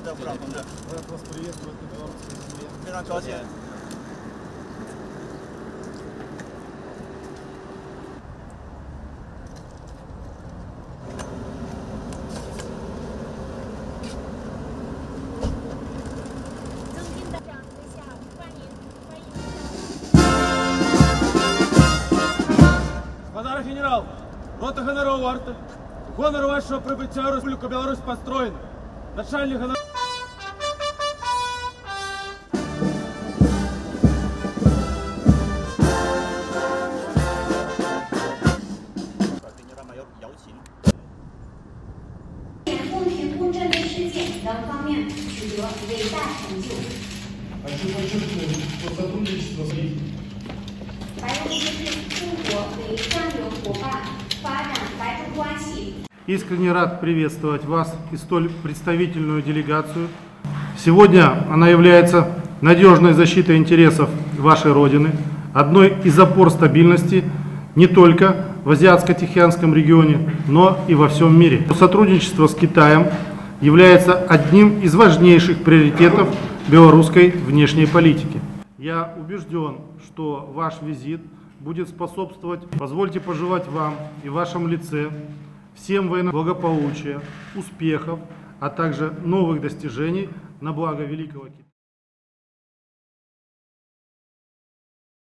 всегда в рапом, да. Рад вас приветствовать на белорусской земле. Пирокозия. генерал, рота гонорового арта. В гонор вашего прибыття Республика Беларусь построена. Начальник гонор... генерал-майор 姚琴。 共群共振类事件等方面取得伟大成就。 Хочу подчеркнуть, что сотрудничество с 白俄罗斯中国为战略伙伴，发展白中关系 Искренне рад приветствовать вас и столь представительную делегацию. Сегодня она является надежной защитой интересов вашей Родины, одной из опор стабильности не только в Азиатско-Тихоокеанском регионе, но и во всем мире. Сотрудничество с Китаем является одним из важнейших приоритетов белорусской внешней политики. Я убежден, что ваш визит будет способствовать, позвольте пожелать вам и вашем лице всем военным благополучия, успехов, а также новых достижений на благо Великого Китая.